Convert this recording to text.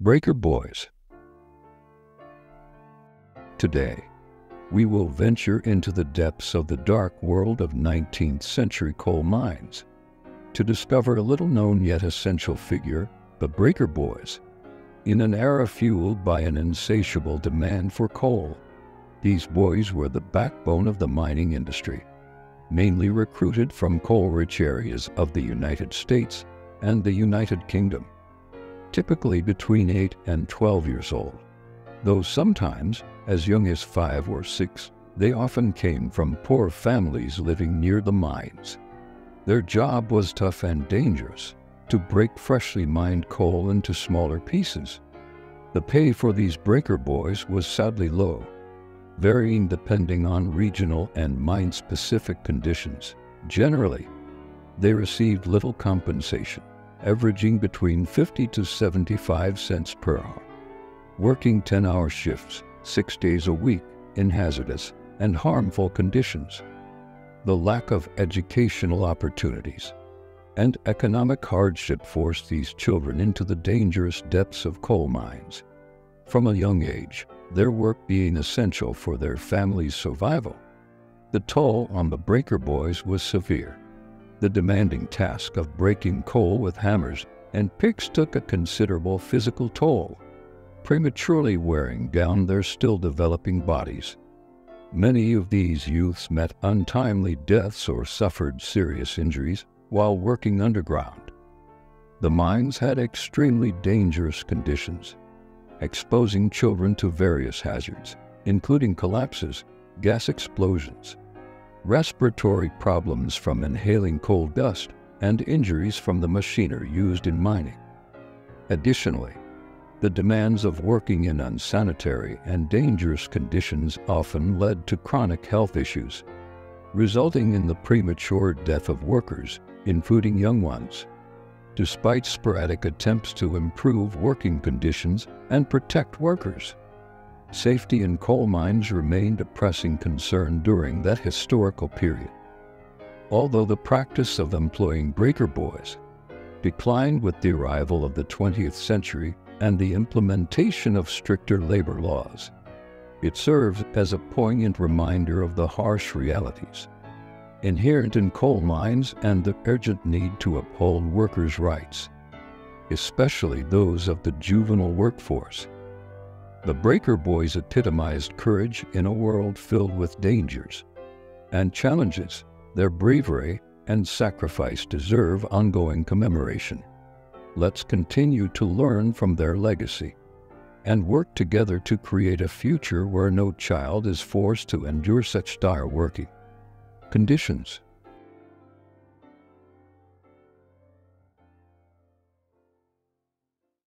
Breaker Boys. Today, we will venture into the depths of the dark world of 19th century coal mines to discover a little known yet essential figure, the Breaker Boys. In an era fueled by an insatiable demand for coal, these boys were the backbone of the mining industry, mainly recruited from coal-rich areas of the United States and the United Kingdom, typically between 8 and 12 years old. Though sometimes, as young as 5 or 6, they often came from poor families living near the mines. Their job was tough and dangerous, to break freshly mined coal into smaller pieces. The pay for these breaker boys was sadly low, varying depending on regional and mine-specific conditions. Generally, they received little compensation, averaging between 50 to 75 cents per hour, working 10-hour shifts, six days a week in hazardous and harmful conditions. The lack of educational opportunities and economic hardship forced these children into the dangerous depths of coal mines. From a young age, their work being essential for their family's survival. The toll on the breaker boys was severe. The demanding task of breaking coal with hammers and picks took a considerable physical toll, prematurely wearing down their still developing bodies. Many of these youths met untimely deaths or suffered serious injuries while working underground. The mines had extremely dangerous conditions, exposing children to various hazards, including collapses, gas explosions, respiratory problems from inhaling coal dust, and injuries from the machinery used in mining. Additionally, the demands of working in unsanitary and dangerous conditions often led to chronic health issues, resulting in the premature death of workers including young ones. Despite sporadic attempts to improve working conditions and protect workers, safety in coal mines remained a pressing concern during that historical period. Although the practice of employing breaker boys declined with the arrival of the 20th century and the implementation of stricter labor laws, it serves as a poignant reminder of the harsh realities inherent in coal mines and the urgent need to uphold workers' rights, especially those of the juvenile workforce. The Breaker Boys epitomized courage in a world filled with dangers and challenges. Their bravery and sacrifice deserve ongoing commemoration. Let's continue to learn from their legacy and work together to create a future where no child is forced to endure such dire working conditions.